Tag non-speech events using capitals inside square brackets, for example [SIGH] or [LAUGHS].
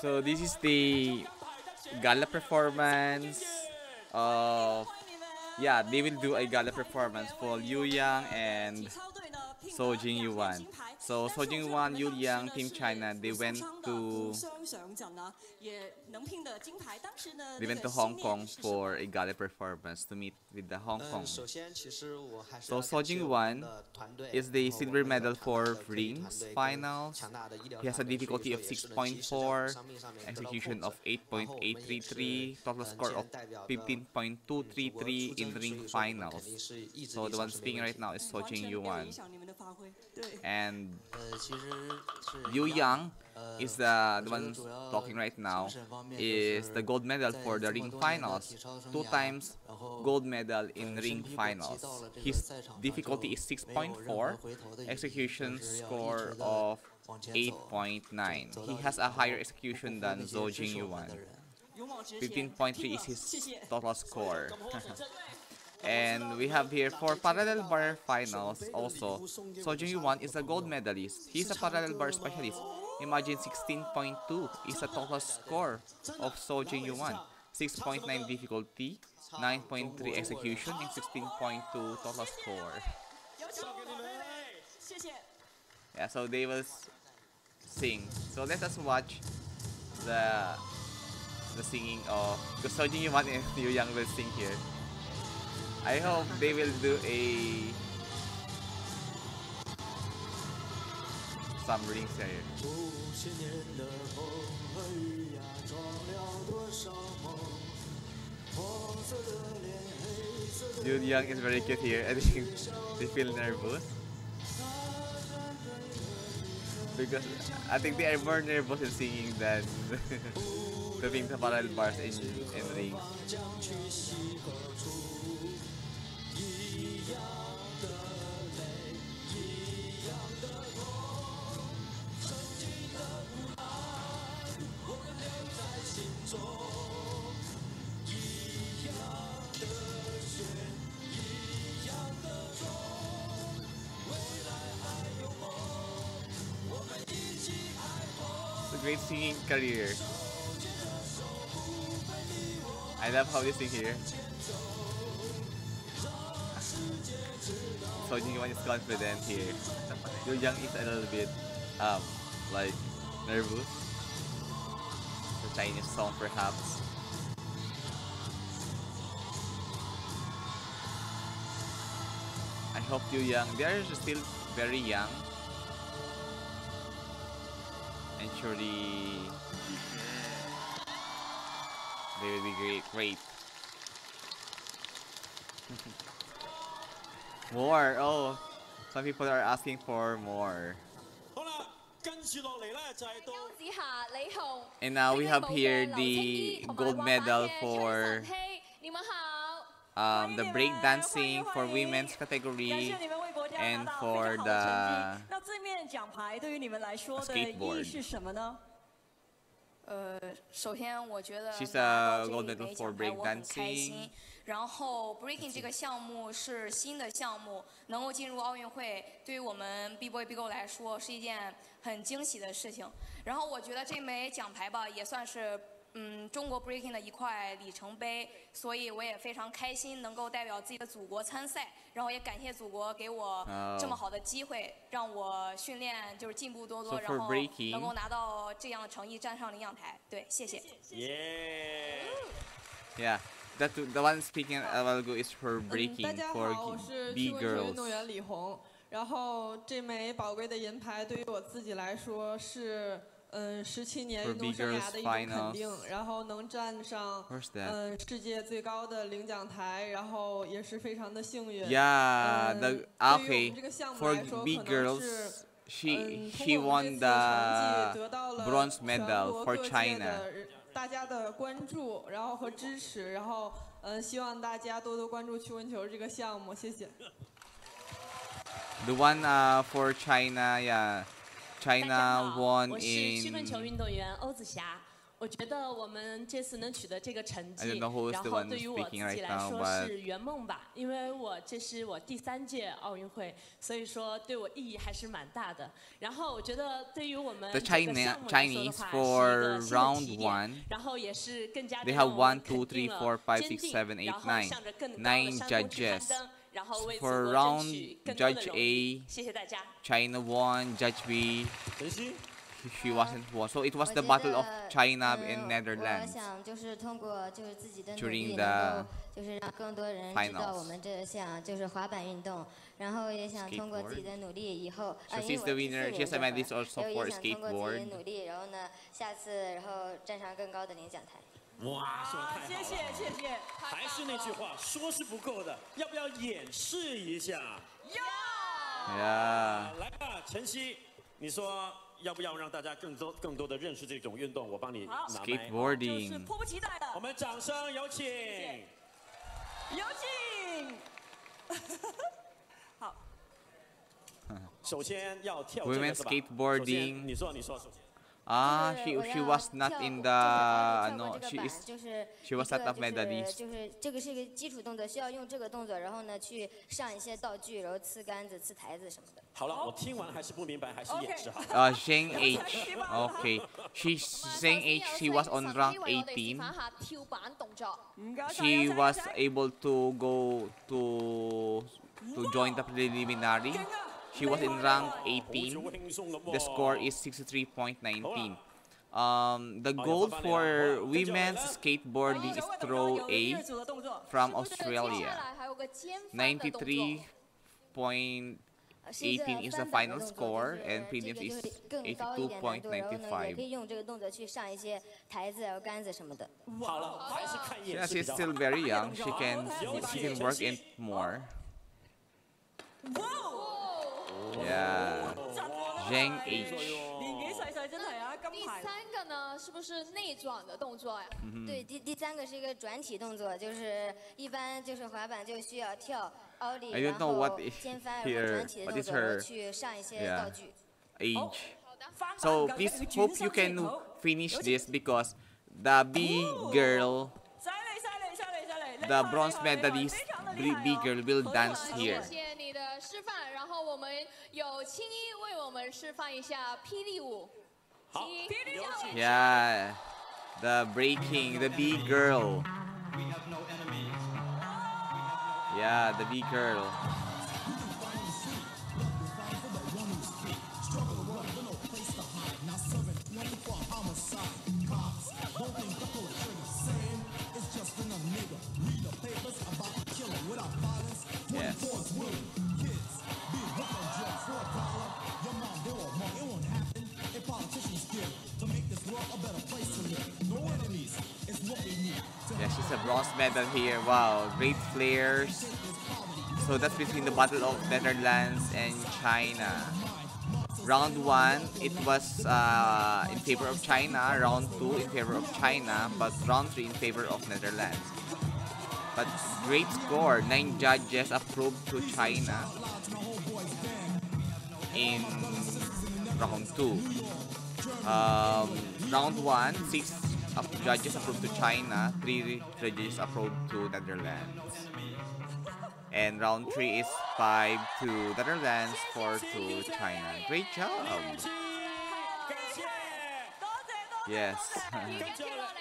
So this is the gala performance of yeah they will do a gala performance for Liu Yang and so Jin Yuan. So So Jin Yuan, Liu Yang, Team China, they went to they went to Hong Kong for a gala performance to meet with the Hong Kong. So Zhou Jingyuan is the silver medal for rings finals. He has a difficulty of 6.4, execution of 8.833, total score of 15.233 in ring finals. So the one speaking right now is Zhou Jingyuan and Liu Yang is the, the one talking right now, is the gold medal for the ring finals, two times gold medal in ring finals. His difficulty is 6.4, execution score of 8.9. He has a higher execution than Zhou Jingyuan. 15.3 is his total score. [LAUGHS] And we have here for parallel bar finals also. Zhou Jingyuan is a gold medalist. He's a parallel bar specialist. Imagine 16.2 is a total score of Zhou Jingyuan. 6.9 difficulty, 9.3 execution, and 16.2 total score. Yeah, so they will sing. So let us watch the the singing of because Zhou Jingyuan and Liu Yang will sing here. I hope they will do a some rings here. Dude Young is very cute here. I think they feel nervous. Because I think they are more nervous in singing than [LAUGHS] doing the parallel bars in, in rings. Great singing career. I love how they sing here. Zhou Jingyuan is confident here. Liu Yang is a little bit um like nervous. The Chinese song perhaps. I hope you young. they are still very young actually they will be great great. [LAUGHS] More. Oh some people are asking for more. and now we have here the gold medal for um, the break dancing for women's category. and for the 那这面奖牌对于你们来说的意义是什么呢？呃，首先我觉得拿到这个奖牌我很开心，然后 breaking 这个项目是新的项目，能够进入奥运会对于我们 B-boy B-girl 来说是一件很惊喜的事情，然后我觉得这枚奖牌吧也算是。嗯中国 breaking 的一块里程碑，所以我也非常开心能够代表自己的祖国参赛，然后也感谢祖国给我这么好的机会，让我训练就是进步多多，for 然后能够拿到这样的成绩站上领奖台。对，谢谢。耶！yeah that the one speaking a while ago is for 嗯，breaking 大家 for 好，我是 B 趣味球运动 girls 员李红。然后这枚宝贵的银牌对于我自己来说是，嗯，十七年运动生涯的一种肯定。然后能站上嗯世界最高的领奖台，然后也是非常的幸运。Yeah, 嗯 the okay for 来说，B 可能 girls 是 she 嗯，通 he 过我们 won the bronze 全 medal 国 for China 的大家的关注，然后和支持，然后嗯，希望大家多多关注曲棍球这个项目，谢谢。the one uh, for China yeah China 好， won 我是曲棍球 in 运动员欧子霞。 我觉得我们这次能取得这个成 I don't 绩 know who，is 然 the 后 one 对于我自 speaking right 己来 now, 说 but- 是圆梦吧，因为我这是我第三届奥运会，所以说对我意义还是蛮大的。然后我觉得对于我们 The 整个 China 项目来说的 Chinese 话 for 是一个新的 round 起点 one 然后也是更加 They 地 have 让我们 one, 肯 two, 定 three, 了 four, five, 坚 six, 定 seven, eight, 然后 nine. 向着更高的 Nine 山峰去攀 judges. 登然后为此 for round judge A, China won, judge B, she wasn't won. So it was the battle of China and Netherlands during the finals. Skateboard. So she's the winner, she has a medalist also for skateboard. 哇，说的啊，太好了。谢谢谢谢。还是那句话，说是不够的，要不要演示一下？Yeah. 来吧，晨曦，你说要不要让大家更多更多的认识这种运动？我帮你好拿麦。Skateboarding. 迫不及待的，我们掌声有请。有请。[LAUGHS] 好，首先要跳 Women 这个是吧 skateboarding 你说，你说，首先 Ah, 就是 she 我 she 要 was not 跳 in 过 the 就是 no 跳过这 she 个 is 板，就是一 she was 个 not a 就是 medalist. 就是这个是一个基础动作，需要用这个动作，然后呢去上一些道具，然后呲杆子、呲台子什么的。好了，我听完还是不明白，还是演示好。 Uh, Sheng H. Okay. She Sheng H. [LAUGHS] [LAUGHS] She was on rank 18. 下跳板动作。唔该晒 She 有请 was 有请 able to go to to join the preliminary. 劲啊 She was in rank 18. The score is 63.19. Um, the gold for women's skateboarding is throw A from Australia. 93.18 is the final score and prelims is 82.95. Wow. She's still very young, she can she can work in more. Whoa. 年纪细细真系啊！金。第三个呢，是不是内转的动作呀？对，第第三个是一个转体动作，就是一般就是滑板就需要跳奥利，然后翻转体的动作去上一些道具。好的，翻个跟头。Please hope you can finish this because the big girl, the bronze medalist, big girl will dance here. 我们有青衣为我们示范一下霹雳舞。好，Yeah, the breaking the B girl. Yeah, the B girl. enemies yeahthebecurdle she's a bronze medal here. Wow, great players. So that's between the Battle of Netherlands and China. Round 1, it was uh, in favor of China. Round 2, in favor of China. But round 3, in favor of Netherlands. But great score. 9 judges approved to China in round 2. Um, round 1, 6 up judges approved to China, three judges approved to Netherlands. And round three is five to Netherlands, four to China. Great job! Yes. [LAUGHS]